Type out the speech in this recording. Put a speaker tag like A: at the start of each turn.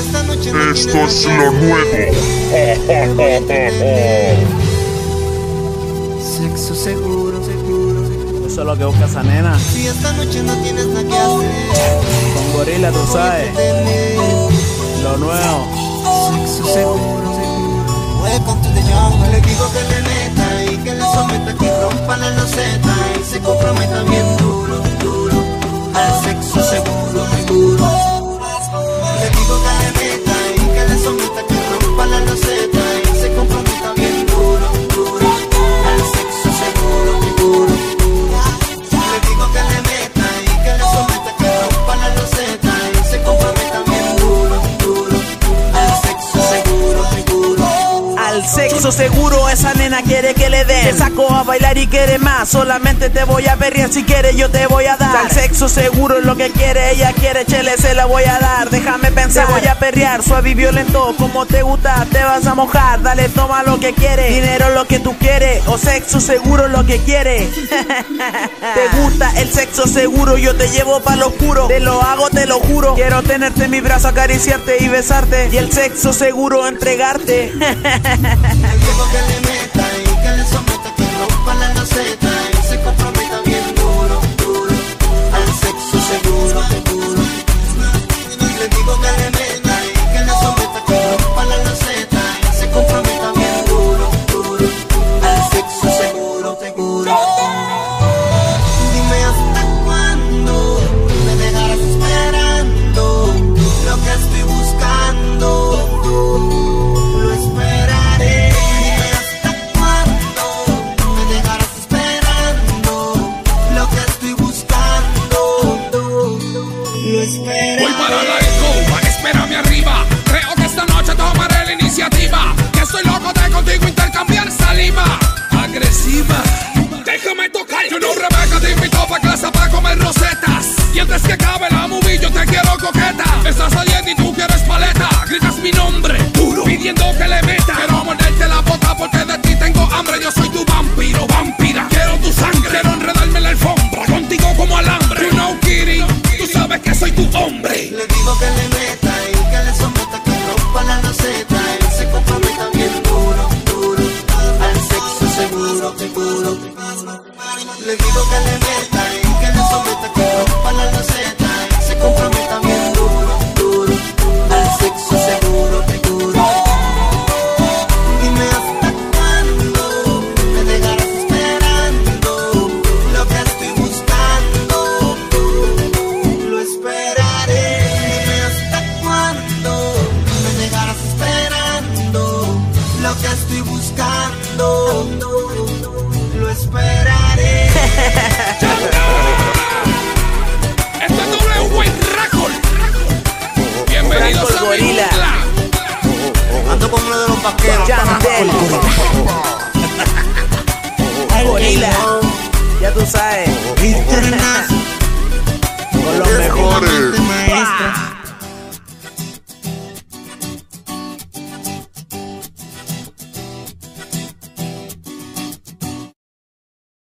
A: esta noche no
B: Esto es lo nuevo.
A: Sexo seguro, seguro.
C: Eso es lo que busca esa nena.
A: Si esta noche no tienes nada que hacer,
C: Con gorila, tú sabes. Lo nuevo.
A: sexo seguro, seguro. Sexo seguro,
C: esa nena quiere que le den. Te saco a bailar y quiere más. Solamente te voy a perrear si quieres, yo te voy a dar. Al sexo seguro es lo que quiere, ella quiere, chele, se la voy a dar. Déjame pensar, te voy a perrear, suave y violento. Como te gusta, te vas a mojar. Dale, toma lo que quieres. Dinero lo que tú quieres, o sexo seguro lo que quieres. te gusta el sexo seguro, yo te llevo pa' lo oscuro. Te lo hago, te lo juro. Quiero tenerte en mi brazo, acariciarte y besarte. Y el sexo seguro entregarte.
D: para comer rosetas. Y antes que acabe la movie yo te quiero coqueta. Estás saliendo y tú quieres paleta. Gritas mi nombre, duro, pidiendo que le meta. Quiero morderte la bota porque de ti tengo hambre. Yo soy tu vampiro, vampira. Quiero tu sangre, quiero enredarme en la alfombra. Contigo como alambre. You know, kitty, tú sabes que soy tu hombre.
A: Le digo que le meta y que le someta, que rompa la loseta y se comprometa bien duro, duro. Al sexo seguro, seguro. Le digo que le meta lo que estoy buscando. Lo esperaré.
D: Esto es W Wayne Record. Bienvenidos
C: Franco el
D: a
C: gorila.
A: Ando con uno de los vaqueros.
C: Yandel. Gorila. Ya tú sabes.
A: Internacional.